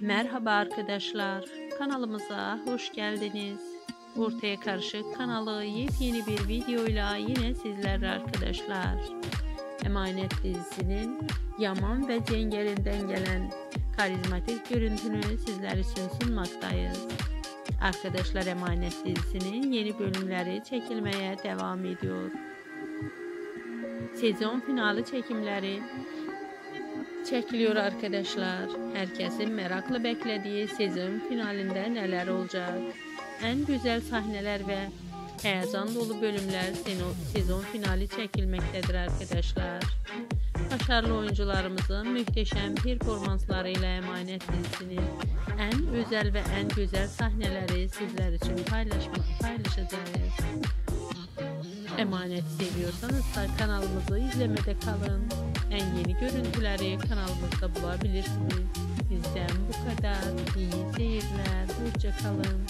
Merhaba arkadaşlar, kanalımıza hoş geldiniz. Ortaya Karışık kanalı yepyeni bir videoyla yine sizlerle arkadaşlar. Emanet dizisinin Yaman ve Cengel'inden gelen karizmatik görüntünü sizler için sunmaktayız. Arkadaşlar Emanet dizisinin yeni bölümleri çekilmeye devam ediyor. Sezon finali çekimleri çəkiliyor arkadaşlar. Hər kəsin maraqla bəklədiyi sezon finalində nələr olacaq? Ən gözəl səhnələr və həyəcan dolu bölümlər sezon finali çəkilməkdədir arkadaşlar. Başarılı oyuncularımızın möhtəşəm performansları ilə əmanət dizisinin ən özəl və ən gözəl səhnələri sizlər üçün paylaşmaq paylaşacağıq. Emanet seviyorsanız da kanalımızı izlemede kalın. En yeni görüntüleri kanalımızda bulabilirsiniz. Bizden bu kadar. İyi seyirler. Hoşçakalın.